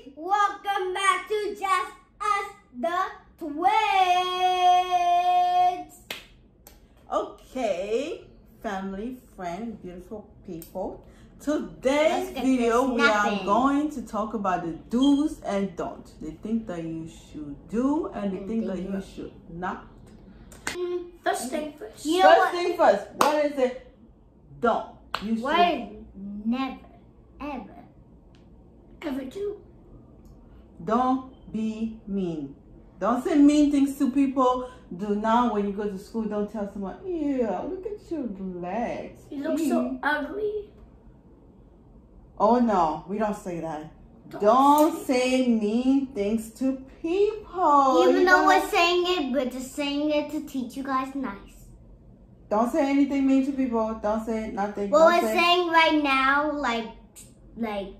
everybody. Welcome back to Just Us the Twins. Okay, family, friend, beautiful people. Today's video, we are going to talk about the do's and don'ts. The things that you should do and the And things that you should not. Mm, first thing mm-hmm. first. You first thing first, what is it? Don't. You should. What? Never, ever. Ever do. Don't be mean. Don't say mean things to people. Do not, when you go to school, don't tell someone, yeah, look at your legs. You look so ugly. Oh no, we don't say that. Don't Don't say mean things to people. Even You though we're saying it, we're just saying it to teach you guys nice. don't say anything mean to people. Don't say nothing. What don't we're say, saying right now, like, like,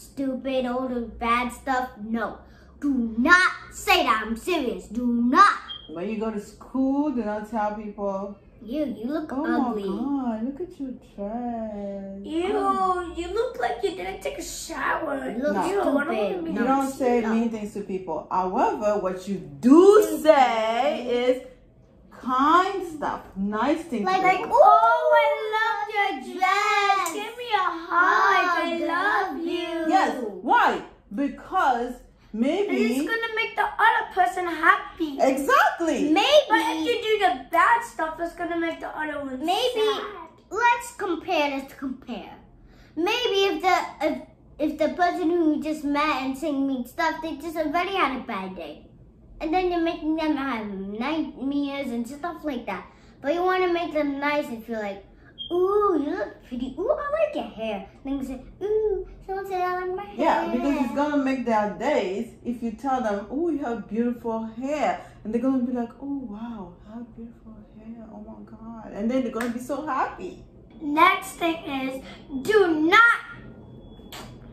stupid, old, the bad stuff, no. Do not say that. I'm serious. Do not. when you go to school, do not tell people. You, you look Oh ugly. my god, look at your dress. Ew, you look like you didn't take a shower. You look No. Don't stupid. wanna You don't say No. mean things to people. However, what you do say is kind stuff, nice things. Like, to like. Oh, I love your dress. Give me a hug. I love you. Yes. Why? Because And it's maybe. gonna make the other person happy. Exactly. maybe. But if you do the bad stuff, it's gonna make the other one Maybe sad. let's compare this to compare. Maybe if the if, if the person who you just met and saying mean stuff, they just already had a bad day. And then you're making them have nightmares and stuff like that. But you want to make them nice and feel like, ooh, you look pretty. Ooh, I like your hair. Then you say, ooh, someone said I like my hair. Yeah, because it's gonna make their days if you tell them, "Oh, you have beautiful hair," and they're gonna be like, "Oh, wow, how beautiful hair! Oh my god!" And then they're gonna be so happy. Next thing is do not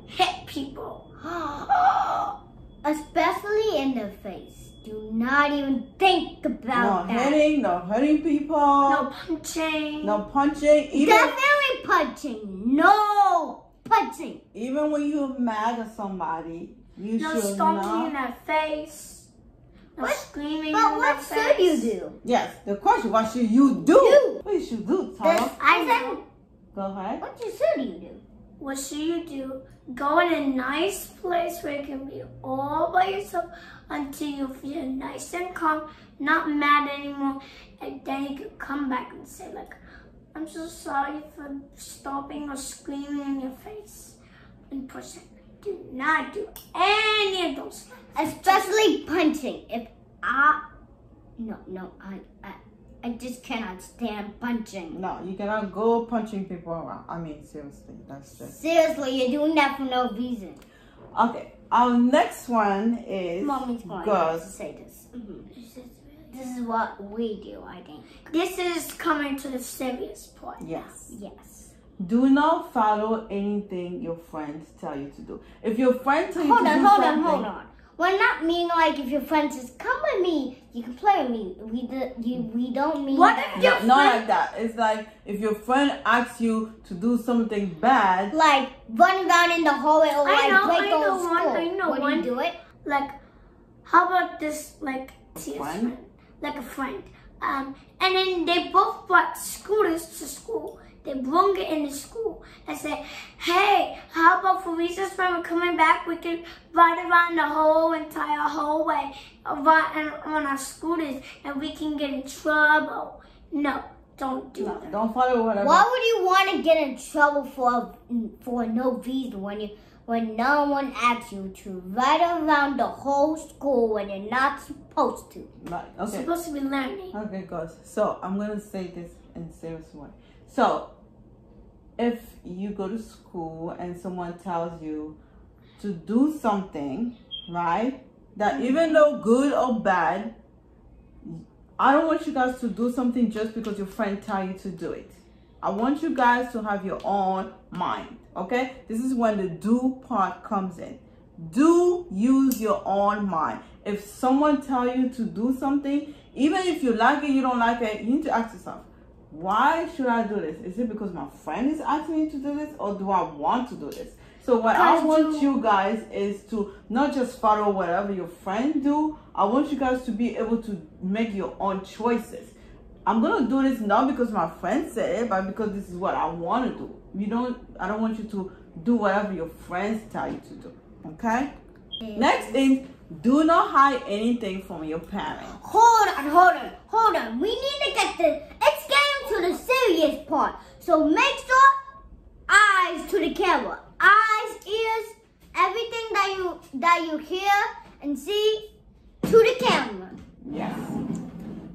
hit people. Especially in the face. Do not even think No about that. hitting, no hurting people, No punching. no punching. Even Definitely punching. No punching. even when you're mad at somebody, you should. No should stomping in their face. No What- screaming But what should you do? Yes, the question: What should you do? Do. What you should do, This, I said, Go ahead. what you should you do? What should you do? Go in a nice place where you can be all by yourself until you feel nice and calm, not mad anymore, and then you can come back and say like, I'm so sorry for stomping or screaming in your face and pushing. Do not do any of those things. Especially punching. If I, no, no, I, I, I just cannot stand punching. No, you cannot go punching people around. I mean, seriously, that's just Seriously, you're doing that for no reason. Okay. Our next one is Mommy's going to say this. Mhm. This is, what we do, I think. this is coming to the serious part. Yes. Yes. Do not follow anything your friends tell you to do. If your friend tell you Hold to on, do hold on, something, hold on. We're not mean like if your friend says, "Come with me," you can play with me. We do, you, we don't mean What if your No, not like that. It's like if your friend asks you to do something bad, like run around in the hallway or I like know, break I know old one. I know Would one. you do it? like how about this like see a friend? friend like a friend um and then they both brought scooters to school they brought it in the school and said hey how about for recess when we're coming back we can ride around the whole entire hallway uh, ride on our scooters and we can get in trouble no don't do no, that don't follow whatever. Why would you want to get in trouble for for no reason when you when no one asks you to ride around the whole school when you're not supposed to? Right, You're supposed to be learning Okay, guys. So I'm gonna say this in a serious way. So if you go to school and someone tells you to do something, right? That mm-hmm. even though good or bad, I don't want you guys to do something just because your friend tell you to do it. I want you guys to have your own mind. Okay? This is when the do part comes in. Do use your own mind. If someone tell you to do something, even if you like it, you don't like it, you need to ask yourself, why should I do this? Is it because my friend is asking me to do this or do I want to do this? So what I want you- guys is to not just follow whatever your friend do. I want you guys to be able to make your own choices. I'm gonna do this not because my friend said it, but because this is what I want to do. You don't. I don't want you to do whatever your friends tell you to do. Okay. Mm. Next thing, do not hide anything from your parents. Hold on, hold on, hold on. We need to get the. To the serious part. So make sure eyes to the camera, eyes, ears, everything that you that you hear and see to the camera. Yes.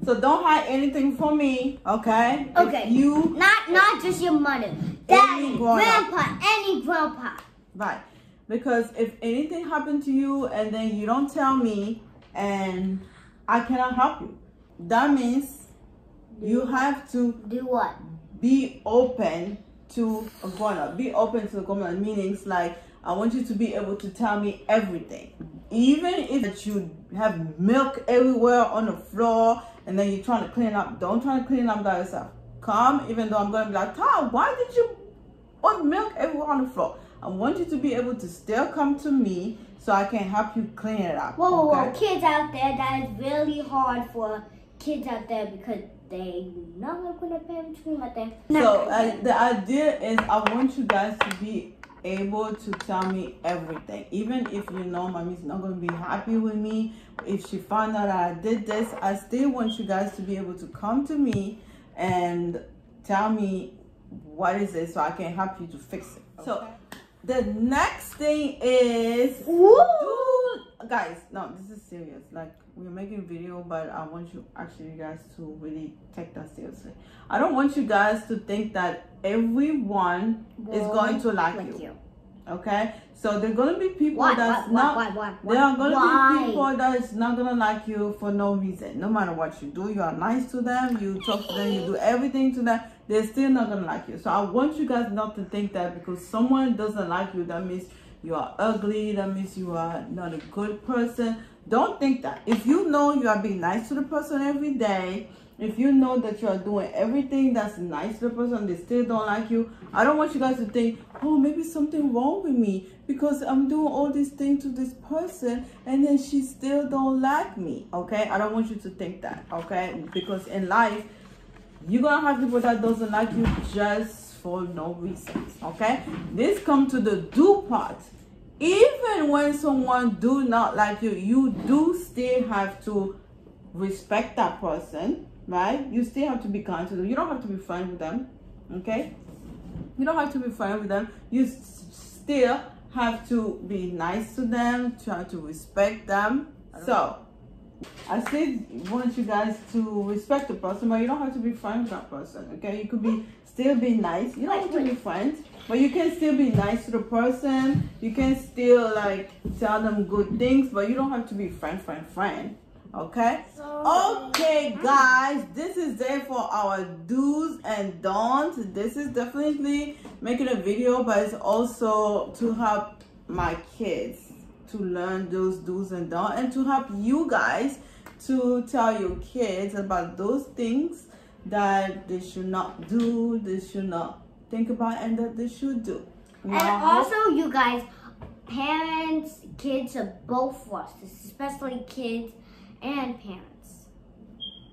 So don't hide anything from me, okay? If Okay. you Not not just your mother, daddy, grandpa, any grandpa. right. Because if anything happened to you and then you don't tell me and I cannot help you, that means you have to Do what? be open to a up. Be open to a grown meanings like I want you to be able to tell me everything. Even if you have milk everywhere on the floor and then you're trying to clean up, don't try to clean up by yourself. Come, even though I'm gonna be like, Tom, why did you put milk everywhere on the floor? I want you to be able to still come to me so I can help you clean it up. Whoa, whoa, whoa, kids out there, that is really hard for kids out there because they not like when their parents scream at them. So uh, the idea is I want you guys to be able to tell me everything. Even if you know mommy's not going to be happy with me, if she found out I did this, I still want you guys to be able to come to me and tell me what is it so I can help you to fix it. So the next thing is Woo! Guys no this is serious like we're making video but i want you actually you guys to really take that seriously i don't want you guys to think that everyone is going to like like you, okay so there are going to be people Why? that's Why? not Why? Why? Why? there are going to be people that's not going to like you for no reason no matter what you do you are nice to them you talk to them you do everything to them they're still not going to like you so i want you guys not to think that because someone doesn't like you that means you are ugly that means you are not a good person. Don't think that. If you know you are being nice to the person every day if you know that you are doing everything that's nice to the person they still don't like you i don't want you guys to think oh maybe something wrong with me because i'm doing all these things to this person and then she still don't like me okay? I don't want you to think that okay? Because in life you're gonna have people that doesn't like you just for no reasons okay? This come to the do part. Even when someone do not like you you do still have to respect that person right? You still have to be kind to them. You don't have to be friends with them okay? You don't have to be friends with them. You still have to be nice to them try to respect them. So I still want you guys to respect the person, but you don't have to be friends with that person. Okay, you could be still be nice. You don't have to be friends, but you can still be nice to the person. You can still like tell them good things, but you don't have to be friend, friend, friend. Okay. Okay, guys, this is it for our do's and don'ts. This is definitely making a video, but it's also to help my kids to learn those do's and don'ts and to help you guys to tell your kids about those things that they should not do, they should not think about, and that they should do. And Now, also, you guys, parents, kids are both for us, especially kids and parents.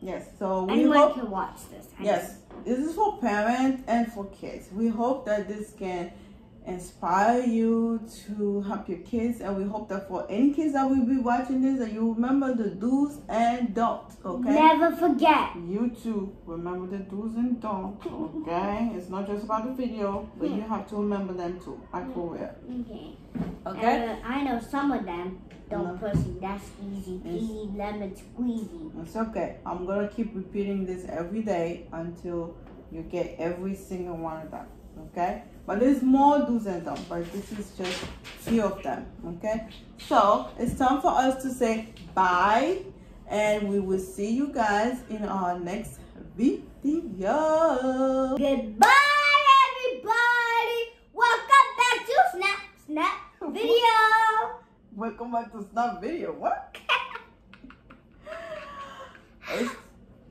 yes, so we Anyone hope can watch this. Yes, this is for parents and for kids. We hope that this can inspire you to help your kids, and we hope that for any kids that will be watching this, that you remember the do's and don'ts. Okay. Never forget. You too remember the do's and don'ts. Okay, it's not just about the video, but you have to remember them too. Like for real. Okay. Okay. Uh, I know some of them don't No. pussy. That's easy peasy lemon squeezy. It's okay. I'm gonna keep repeating this every day until you get every single one of them. Okay? But there's more do's and don'ts, but this is just few of them. Okay? So it's time for us to say bye and we will see you guys in our next video. Goodbye, everybody. Welcome back to Snap Snap Video. Welcome back to Snap Video. What?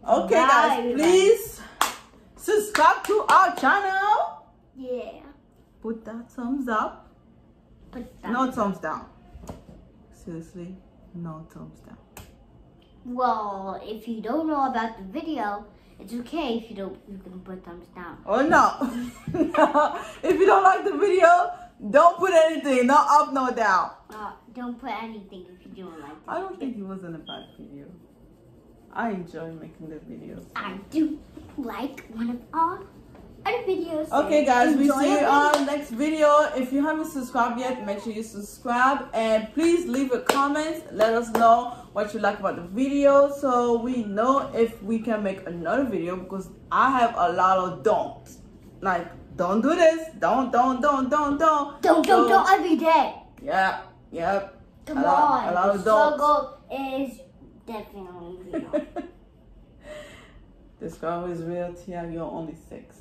Okay, Bye, guys, everybody. please subscribe to our channel. Put that thumbs up Put thumbs No thumbs down. Seriously, no thumbs down. Well, if you don't know about the video, it's okay if you don't. You can put thumbs down. Oh no. no. If you don't like the video, don't put anything. No up, no down. Uh, don't put anything if you don't like it. I don't think it wasn't a bad video. I enjoy making the videos. I do like one of our other videos. Okay, guys, we see you on our next video. If you haven't subscribed yet, make sure you subscribe and please leave a comment. Let us know what you like about the video so we know if we can make another video because I have a lot of don'ts. Like, don't do this. Don't, don't, don't, don't, don't. Don't, don't, don't every day. Yeah, yep. Come A lot- on. a lot of the don'ts. struggle is definitely real. the struggle is real, Tia. You're only six.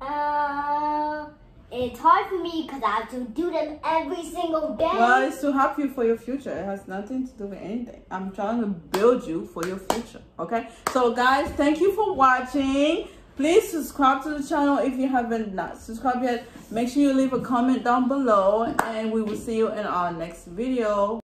Uh, it's hard for me because I have to do them every single day. Well, it's to help you for your future. It has nothing to do with anything. I'm trying to build you for your future. Okay. So, guys, thank you for watching. Please subscribe to the channel if you haven't not subscribed yet. Make sure you leave a comment down below, and we will see you in our next video.